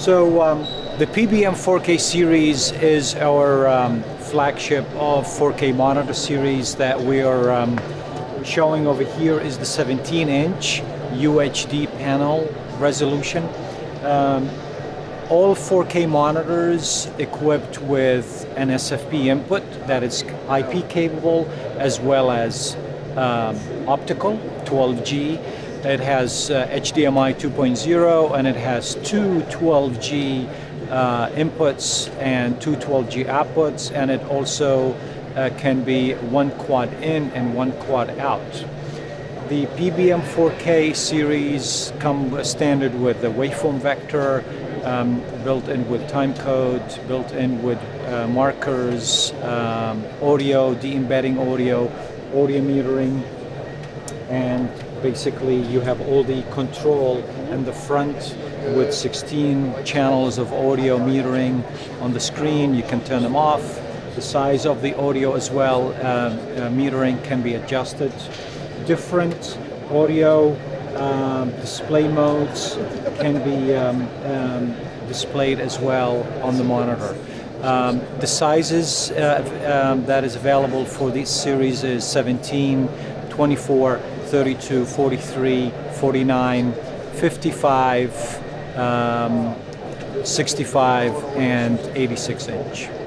So um, the PBM 4K series is our um, flagship of 4K monitor series that we are um, showing over here is the 17-inch UHD panel resolution. Um, all 4K monitors equipped with an SFP input that is IP capable as well as um, optical 12G it has uh, HDMI 2.0 and it has two 12G uh, inputs and two 12G outputs and it also uh, can be one quad in and one quad out. The PBM 4K series come standard with the waveform vector, um, built in with time code, built in with uh, markers, um, audio, de-embedding audio, audio metering, and basically you have all the control in the front with 16 channels of audio metering on the screen. You can turn them off. The size of the audio as well, uh, uh, metering can be adjusted. Different audio um, display modes can be um, um, displayed as well on the monitor. Um, the sizes uh, um, that is available for this series is 17, 24, 32, 43, 49, 55, um, 65, and 86 inch.